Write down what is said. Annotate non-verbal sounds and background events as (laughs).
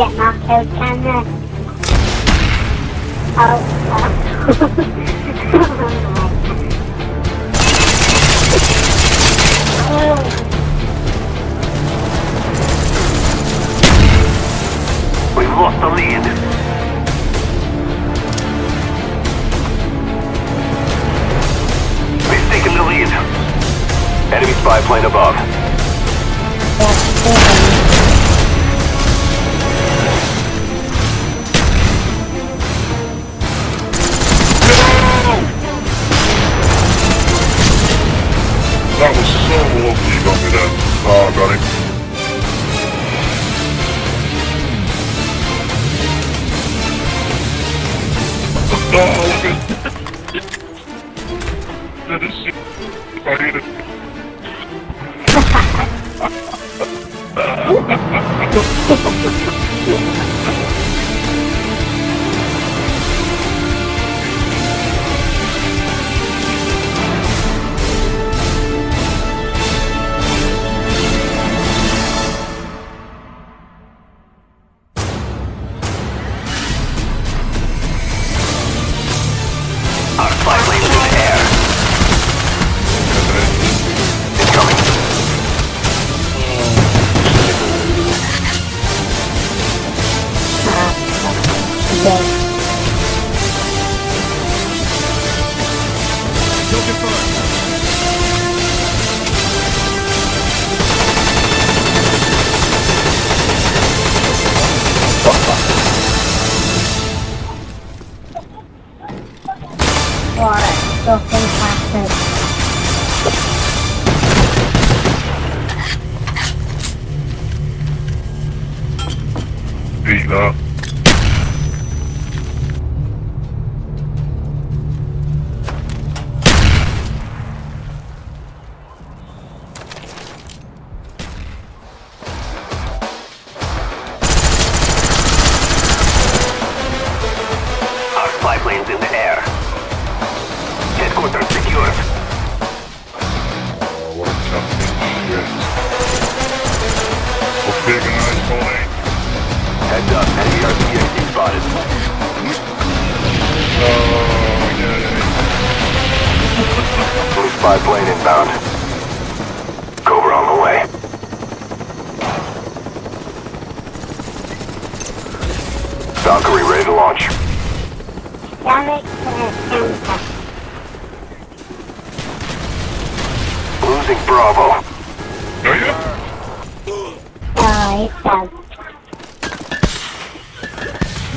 get knocked out, can they? Oh, (laughs) We've lost the lead. We've taken the lead. Enemy spy plane above. There. Oh, got him. Oh, look at That is. I it. Our What a fucking bastard. Eat that. Enemy RCXD spotted. Oh. New spy plane inbound. Cobra on the way. Valkyrie ready to launch. Losing Bravo. Are you? Oh,